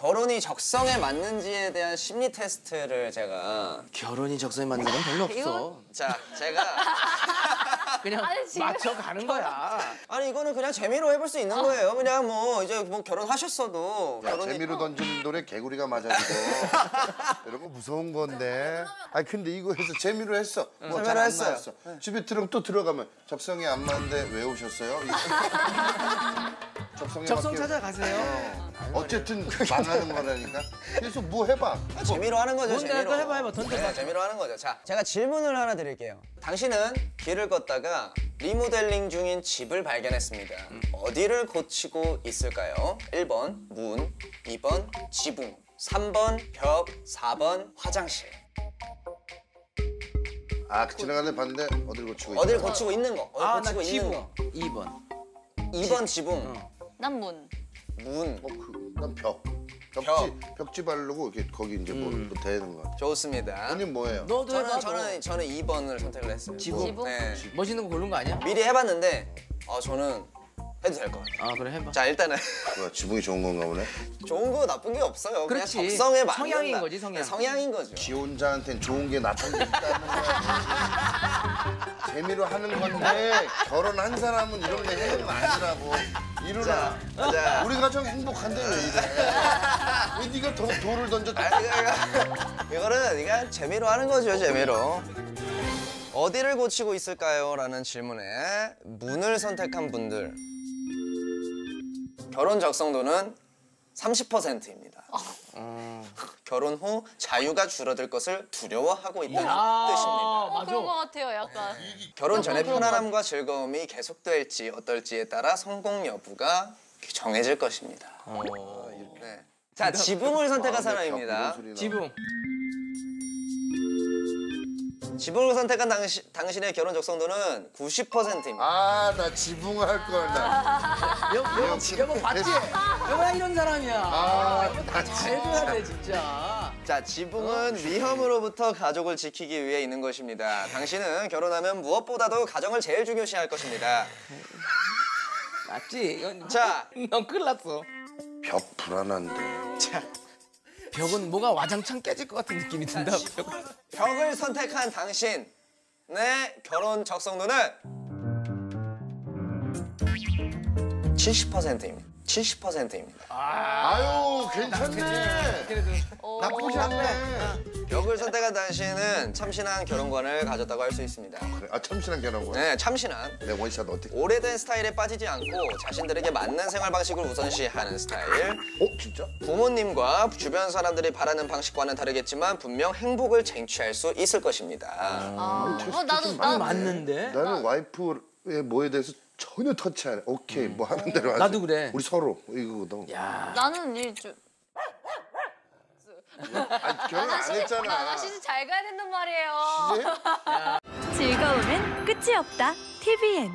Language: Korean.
결혼이 적성에 맞는지에 대한 심리 테스트를 제가 결혼이 적성에 맞는 건 별로 없어. 자 제가 그냥 아니, 지금- 맞춰 가는 거야. 아니 이거는 그냥 재미로 해볼 수 있는 거예요. 그냥 뭐 이제 뭐 결혼하셨어도 야, 결혼이 재미로 던지는 노래 개구리가 맞아지고 이런 거 무서운 건데. 아니 근데 이거 해서 재미로 했어. 뭐 재미로 했어요. 나왔어. 집에 들어가면 또 들어가면 적성이 안 맞는데 왜 오셨어요? 적성에 적성 맞게- 찾아가세요. 어쨌든 망하는 거라니까. 그래서 뭐 해봐. 재미로 하는 거죠. 뭔데? 재미로. 또 해봐, 해봐. 던져봐. 네, 재미로 하는 거죠. 자, 제가 질문을 하나 드릴게요. 당신은 길을 걷다가 리모델링 중인 집을 발견했습니다. 어디를 고치고 있을까요? 1번 문, 2번 지붕, 3번 벽, 4번 화장실. 아 지나가는 데 봤는데 어디를 고치고 있어? 어디를 고치고 있는 거. 어디 아, 나 고치고 있는 지붕. 거. 2번. 2번 지붕, 난 문. 문. 어, 그, 난 벽. 벽지 벽. 벽지 바르고 이렇게 거기 이제 뭐, 뭐 되는 거. 좋습니다. 언니 뭐예요? 너도 해봐. 저는 저는 저는 2번을 선택을 했어요. 지붕? 지붕? 네. 멋있는 거 고른 거 아니야? 미리 해봤는데 어, 저는 해도 될 것 같아요. 아 그래 해봐. 자 일단은 뭐야 지붕이 좋은 건가 보네. 좋은 거 나쁜 게 없어요. 그냥 그렇지. 적성에 맞는 성향인 나- 거지, 성향. 네, 성향인 거죠. 지 혼자한텐 좋은 게 나타나는 거야. 재미로 하는 건데 결혼한 사람은 이런 거 해는 거 아니라고. 일어나. 자, 우리 가정 행복한데 왜 이래? 왜 네가 더 돌을 던져? 아, 이거, 이거, 이거는 그냥 재미로 하는 거죠, 재미로. 어디를 고치고 있을까요? 라는 질문에 문을 선택한 분들 결혼 적성도는 30%입니다. 결혼 후 자유가 줄어들 것을 두려워하고 있다는 아, 뜻입니다. 어, 그런 것 같아요, 약간. 결혼 전에 편안함과 즐거움이 계속될지 어떨지에 따라 성공 여부가 정해질 것입니다. 네. 자, 지붕을 선택한 사람입니다. 지붕. 지붕을 선택한 당시, 당신의 결혼 적성도는 90%입니다. 아, 나 지붕 할 걸. 나. 여보, 여보, 여보 봤지? 여보야 이런 사람이야. 아, 나 다잘 줘야 돼 진짜. 자, 지붕은 위험으로부터 가족을 지키기 위해 있는 것입니다. 당신은 결혼하면 무엇보다도 가정을 제일 중요시할 것입니다. 맞지? 이건 자, 넌 큰일 났어. 벽 불안한데. 자, 벽은 뭐가 와장창 깨질 것 같은 느낌이 든다. 벽. 벽을 선택한 당신의 결혼 적성도는 70%입니다. 70%입니다. 아유, 괜찮네. 어, 나쁘지 않네. 벽을 선택한 당신은 참신한 결혼관을 가졌다고 할 수 있습니다. 그래, 아, 참신한 결혼 거야. 네, 참신한. 내 원샷 어떻게? 오래된 스타일에 빠지지 않고 자신들에게 맞는 생활 방식을 우선시하는 스타일. 어, 진짜? 부모님과 주변 사람들이 바라는 방식과는 다르겠지만 분명 행복을 쟁취할 수 있을 것입니다. 아, 테스트 어, 나도, 좀 나도. 맞는데? 나는 와이프의 뭐에 대해서 전혀 터치 안 해. 오케이, 뭐 하는 대로 하지. 나도 그래. 우리 서로 이거거든. 야. 나는 일 좀. 아, 결혼 안 했잖아. 나 시집 잘 가야 된단 말이에요. 즐거움은 끝이 없다. TVN